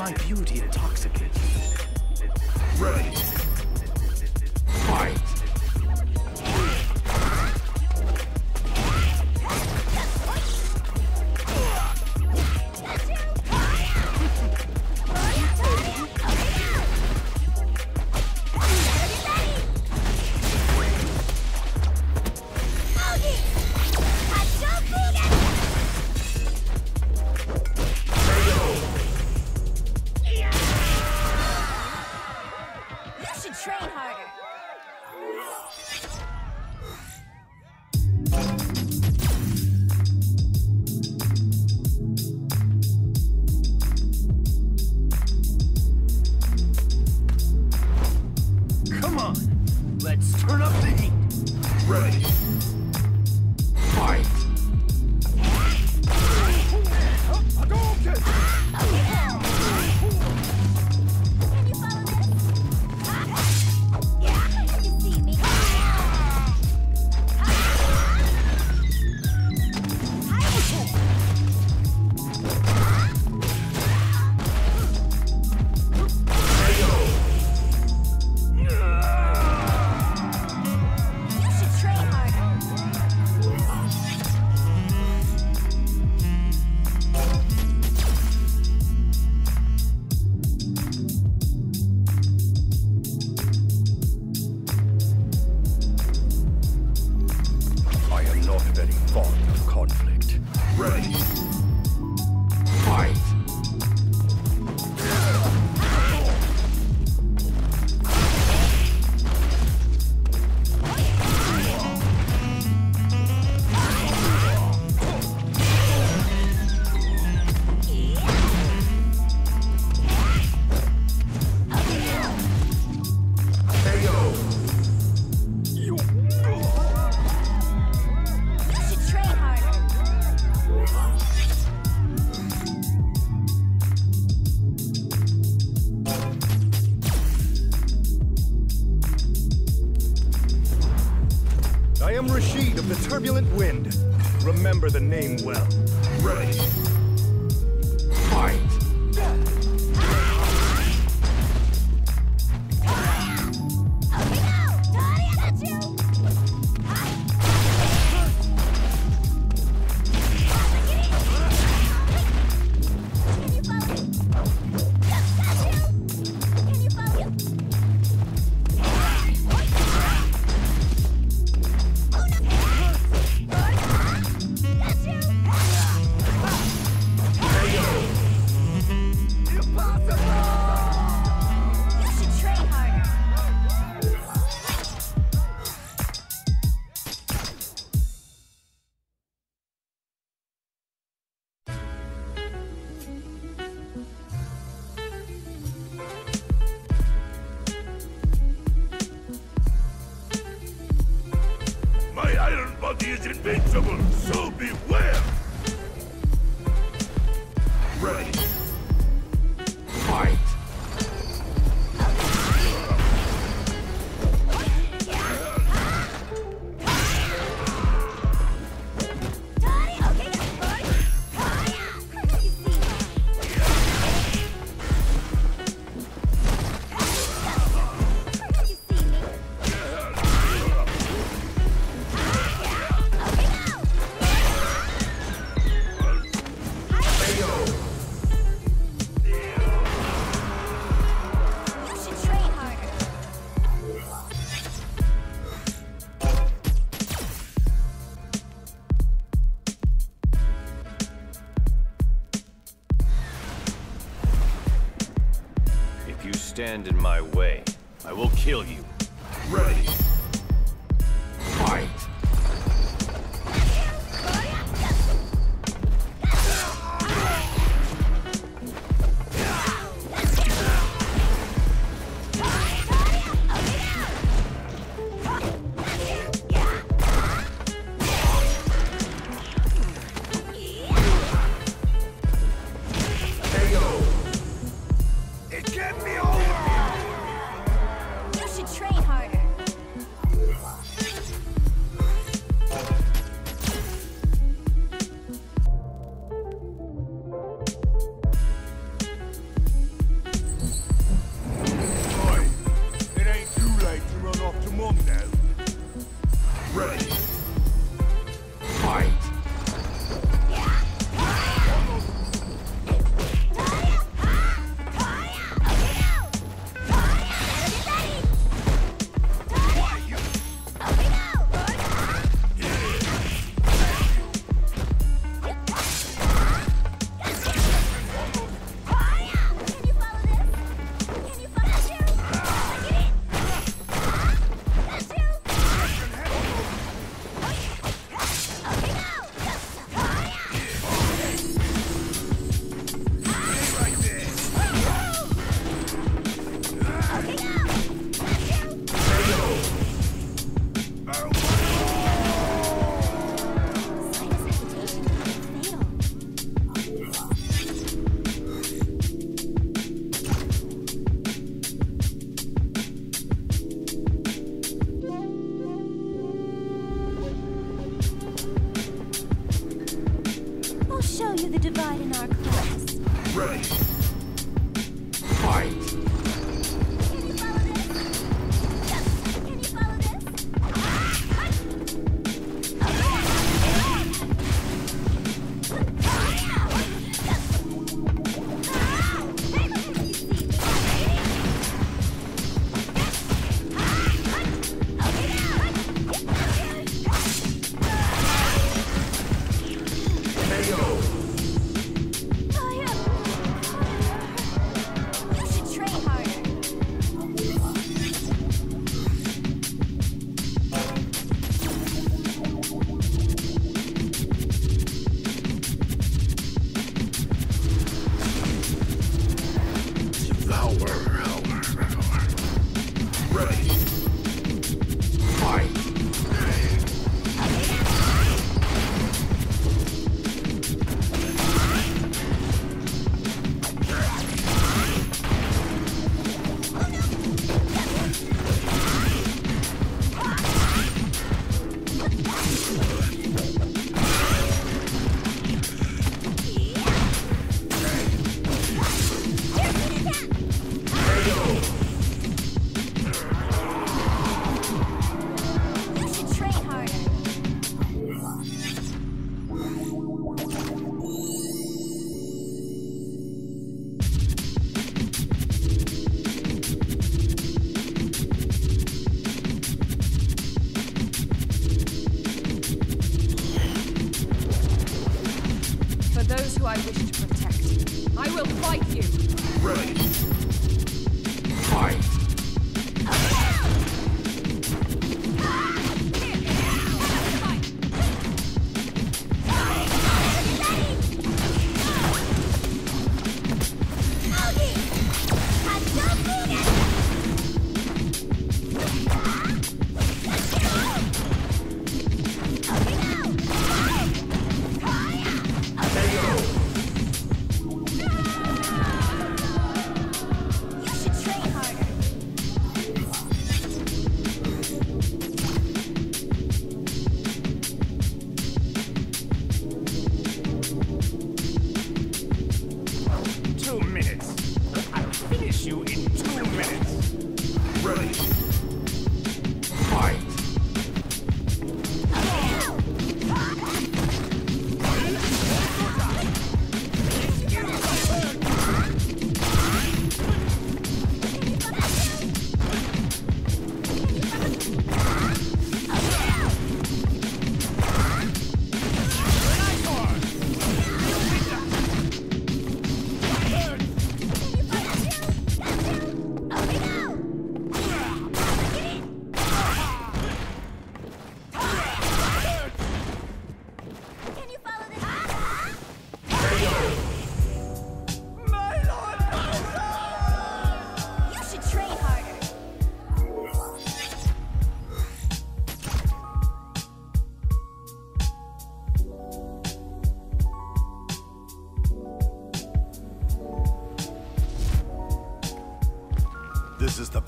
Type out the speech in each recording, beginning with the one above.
my beauty intoxicates. Ready. is invincible, so beware! in my way, I will kill you. Ready.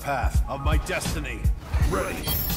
Path of my destiny. Ready.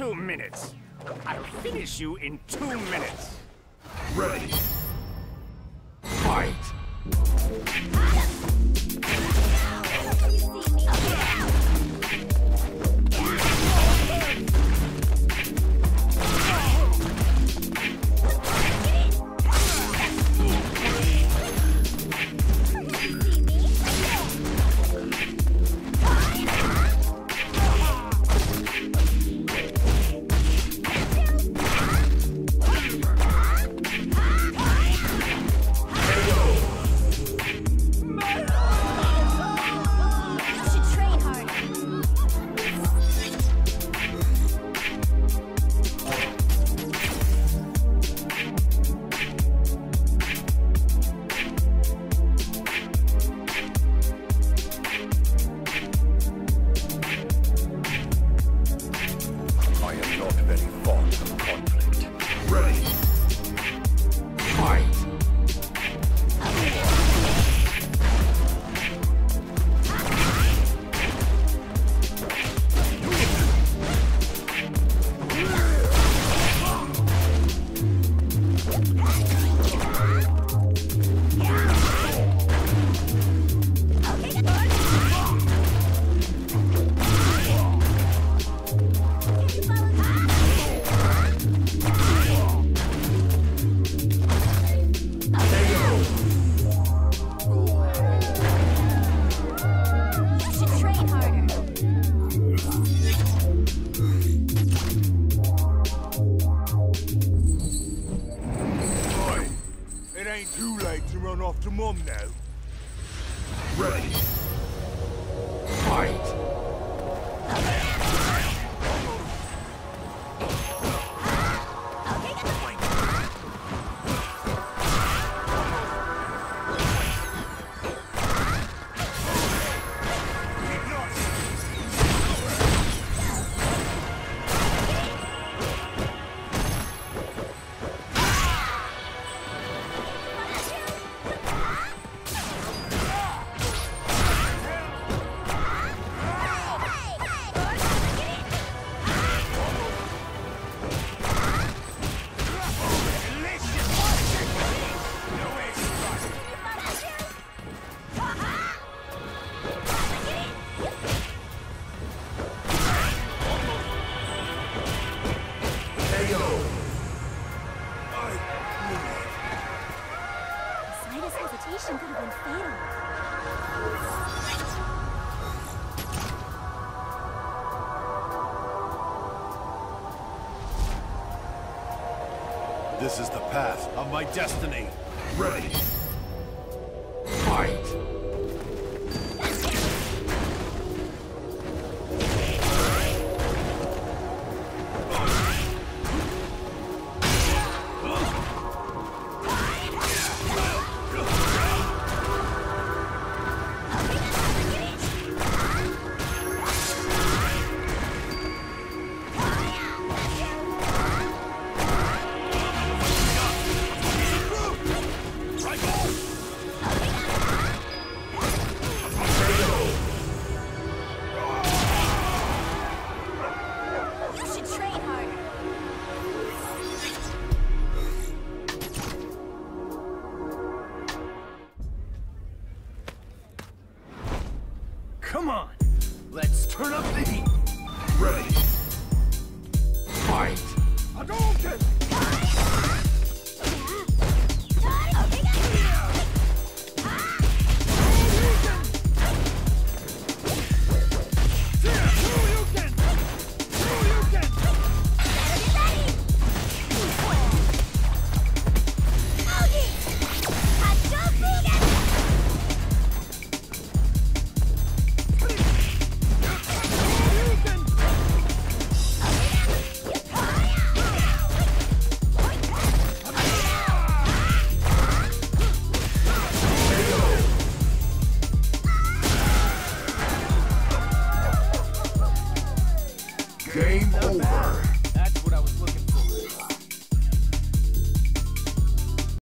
two minutes. I'll finish you in two minutes. Ready. KO. I knew. The slightest hesitation could have been fatal. This is the path of my destiny. Ready.